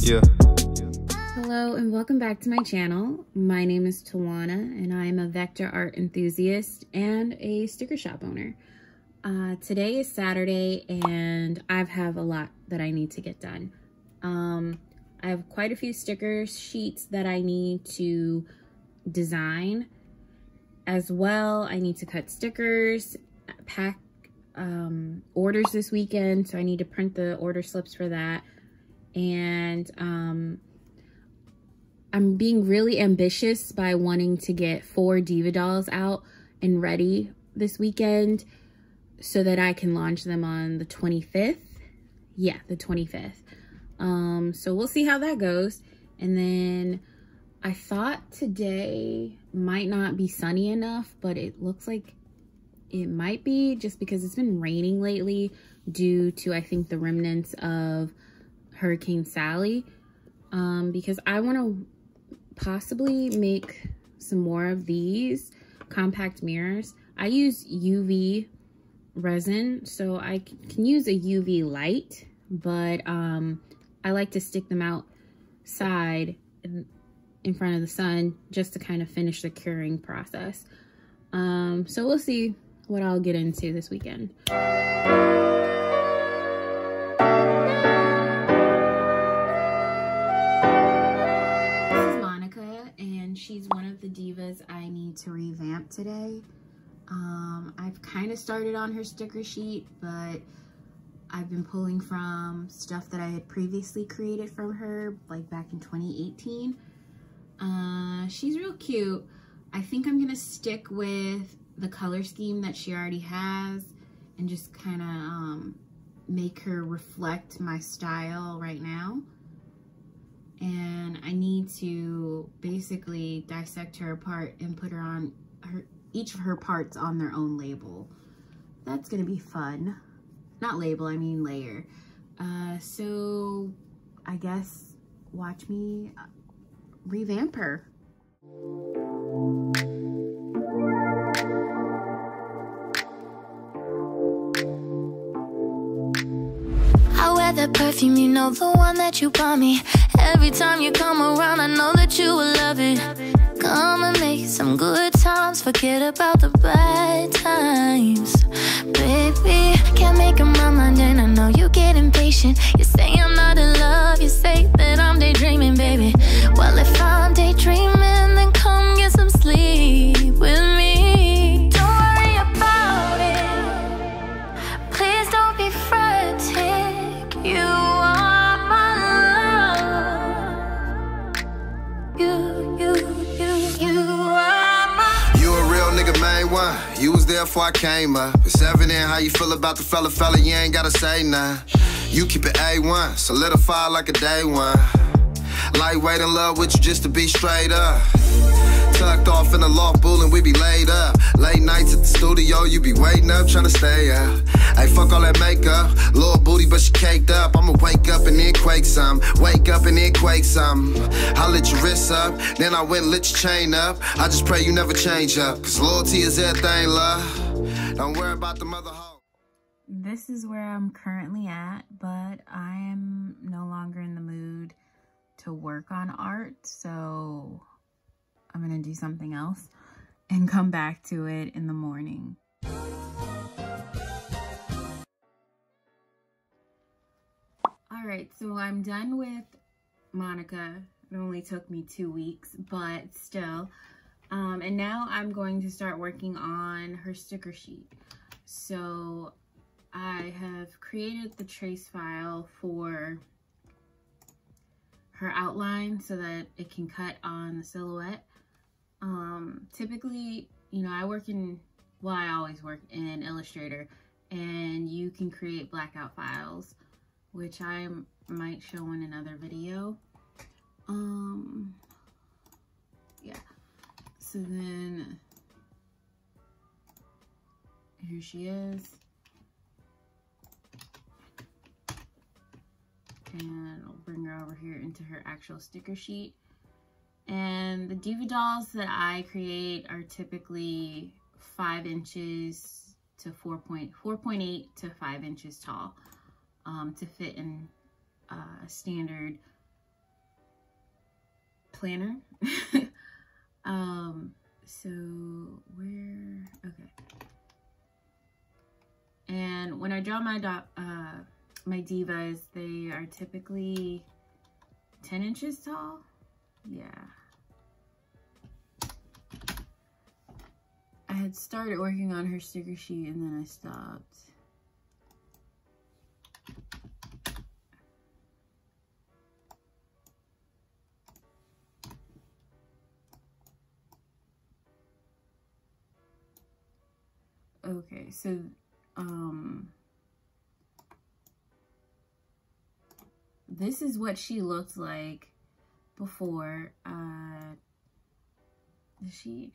Yeah. Hello and welcome back to my channel. My name is Tawana and I am a vector art enthusiast and a sticker shop owner. Uh, today is Saturday and I have a lot that I need to get done. Um, I have quite a few sticker sheets that I need to design. As well, I need to cut stickers, pack um, orders this weekend, so I need to print the order slips for that. And um, I'm being really ambitious by wanting to get four Diva dolls out and ready this weekend so that I can launch them on the 25th. Yeah, the 25th. Um, so we'll see how that goes. And then I thought today might not be sunny enough, but it looks like it might be just because it's been raining lately due to, I think, the remnants of Hurricane Sally. Um, because I want to possibly make some more of these compact mirrors. I use UV resin, so I can use a UV light, but um, I like to stick them outside in front of the sun just to kind of finish the curing process. Um, so we'll see what I'll get into this weekend. This is Monica, and she's one of the divas I need to revamp today. Um, I've kind of started on her sticker sheet, but I've been pulling from stuff that I had previously created from her, like back in 2018. Uh, she's real cute. I think I'm gonna stick with the color scheme that she already has and just kind of um, make her reflect my style right now. And I need to basically dissect her apart and put her on her each of her parts on their own label. That's gonna be fun. Not label, I mean layer. Uh, so I guess watch me uh, revamp her. I wear that perfume, you know, the one that you bought me. Every time you come around, I know that you will love it. Come and make some good times, forget about the bad times. Baby, can't make up my mind, and I know you get impatient. You say I'm not in love, you say that I'm came up. It's evident how you feel about the fella, fella. You ain't gotta say nah. You keep it A1, solidify like a day one. Lightweight in love with you just to be straight up. Tucked off in the loft, bullin', we be laid up. Late nights at the studio, you be waiting up, trying to stay up. Hey, fuck all that makeup. Little booty, but she caked up. I'ma wake up and then quake some. Wake up and then quake some. I lit your wrists up, then I went and lit your chain up. I just pray you never change up. Cause loyalty is everything, love. Don't worry about the mother hoe. This is where I'm currently at, but I am no longer in the mood to work on art, so I'm gonna do something else and come back to it in the morning. All right, so I'm done with Monica. It only took me two weeks, but still. Um, and now I'm going to start working on her sticker sheet. So I have created the trace file for her outline so that it can cut on the silhouette. Um, typically, you know, I work in, well, I always work in Illustrator and you can create blackout files, which I might show in another video. Um. So then, here she is. And I'll bring her over here into her actual sticker sheet. And the diva dolls that I create are typically five inches to 4.4.8 to five inches tall um, to fit in uh, a standard planner. um, so where, okay. And when I draw my, dot, uh, my divas, they are typically 10 inches tall. Yeah. I had started working on her sticker sheet and then I stopped. Okay, so um this is what she looked like before uh she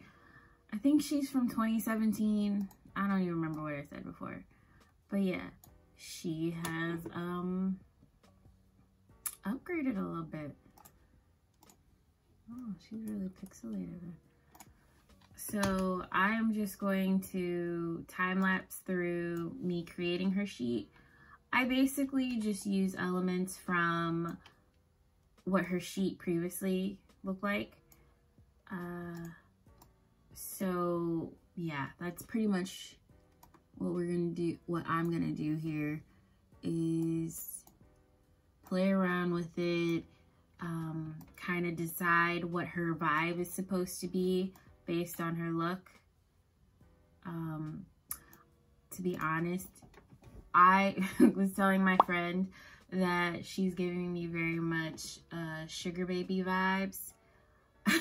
I think she's from 2017 I don't even remember what I said before. But yeah she has um upgraded a little bit. Oh she's really pixelated so I'm just going to time lapse through me creating her sheet I basically just use elements from what her sheet previously looked like. Uh, so yeah, that's pretty much what we're gonna do, what I'm gonna do here is play around with it, um, kind of decide what her vibe is supposed to be based on her look. Um, to be honest, I was telling my friend that she's giving me very much uh, sugar baby vibes.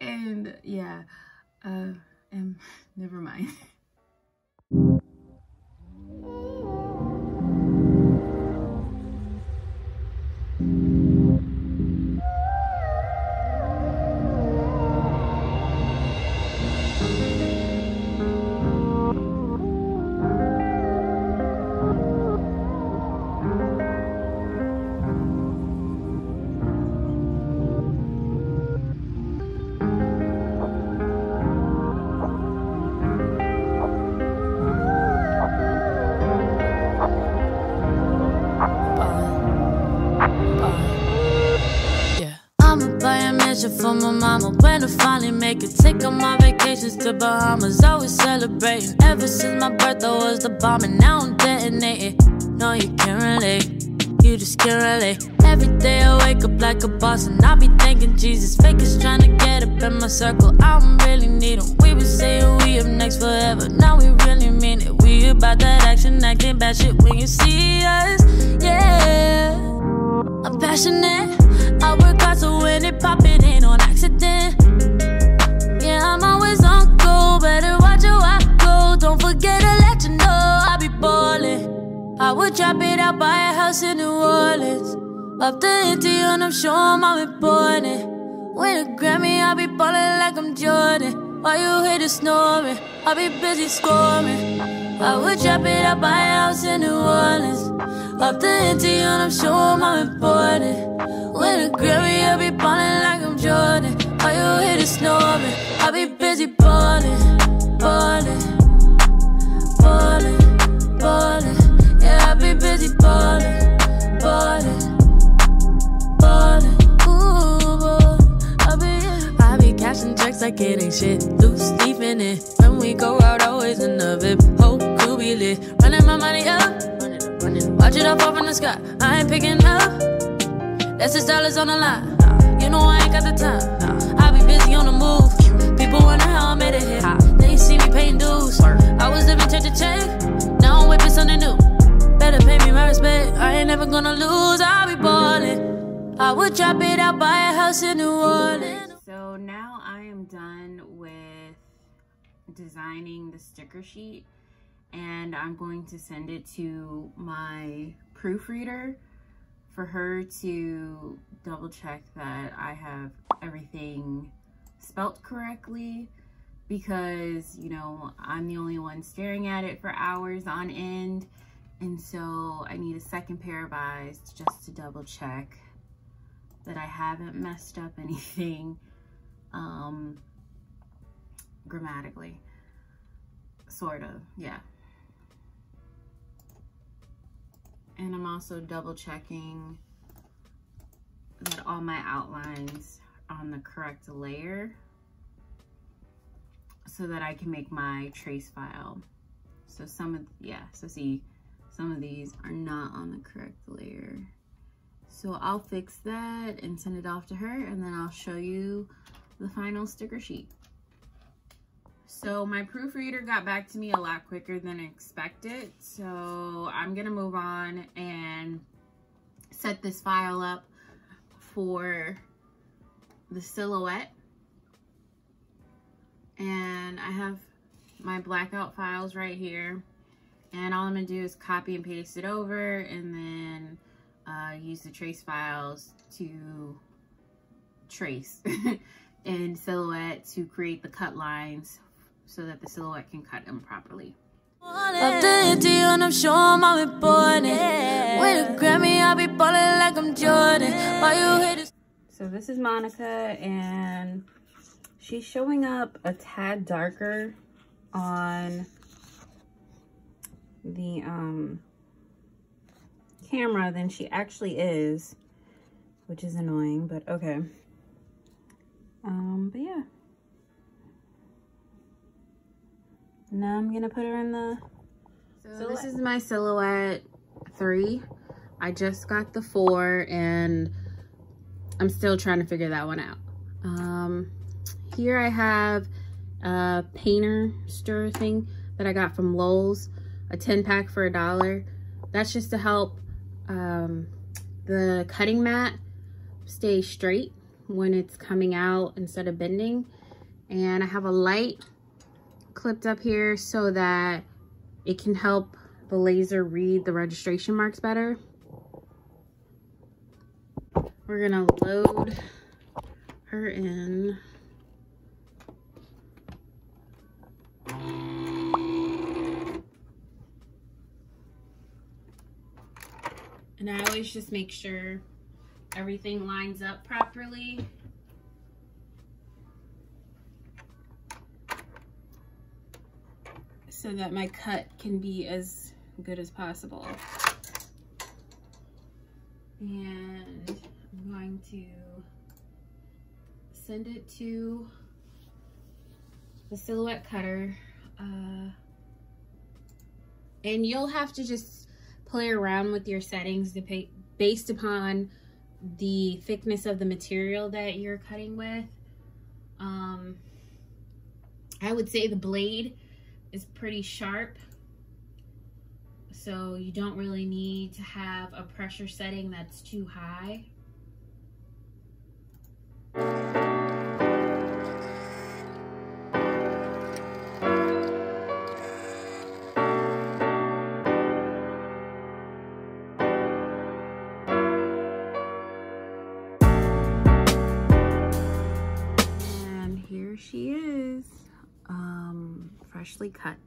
and yeah, uh, and never mind. For my mama when I finally make it. Take all my vacations to Bahamas, always celebrating. Ever since my birth, I was the bomb, and now I'm detonating. No, you can't relate, you just can't relate. Every day I wake up like a boss, and I be thanking Jesus. Fakers trying to get up in my circle, I don't really need them. We been saying we up next forever, now we really mean it. We about that action, acting bad shit when you see us, yeah. I'm passionate. I would drop it out, buy a house in New Orleans. Up the empty and I'm sure I'm important. Win a Grammy, I'll be ballin' like I'm Jordan. While you hear the snoring, I'll be busy scoring. I would drop it out, buy a house in New Orleans. Up the empty and I'm sure I'm important. Win a Grammy, I'll be ballin' like I'm Jordan. While you hear the snoring, I'll be busy ballin', ballin', like it ain't shit. Loose leaf in it. When we go out, always in the VIP. Whole crew be lit. Running my money up. Watch it all fall from the sky. I ain't picking up. That's just dollars on the line. You know I ain't got the time. I be busy on the move. People wonder how I made it here. They see me paying dues. I was living check to check. Now I'm whipping something new. Better pay me my respect. I ain't never gonna lose. I'll be ballin'. I would drop it out, buy a house in New Orleans. So now done with designing the sticker sheet and I'm going to send it to my proofreader for her to double check that I have everything spelt correctly because, you know, I'm the only one staring at it for hours on end And so I need a second pair of eyes just to double check that I haven't messed up anything um, grammatically. Sort of, yeah. And I'm also double checking that all my outlines on the correct layer so that I can make my trace file. So some of, yeah, so see, some of these are not on the correct layer. So I'll fix that and send it off to her and then I'll show you the final sticker sheet. So my proofreader got back to me a lot quicker than expected. So I'm gonna move on and set this file up for the silhouette. And I have my blackout files right here. And all I'm gonna do is copy and paste it over and then uh, use the trace files to trace in silhouette to create the cut lines so that the silhouette can cut them properly. So this is Monica and she's showing up a tad darker on the um, camera than she actually is, which is annoying, but okay. Um, but yeah. Now I'm gonna put her in the so this is my silhouette three. I just got the four and I'm still trying to figure that one out. Um, here I have a painter stir thing that I got from Lowe's, a 10 pack for a dollar. That's just to help um, the cutting mat stay straight when it's coming out instead of bending. And I have a light clipped up here so that it can help the laser read the registration marks better. We're gonna load her in. And I always just make sure everything lines up properly. So that my cut can be as good as possible. And I'm going to send it to the silhouette cutter. Uh, and you'll have to just play around with your settings based upon the thickness of the material that you're cutting with. Um, I would say the blade is pretty sharp. So you don't really need to have a pressure setting that's too high. She is, um, freshly cut.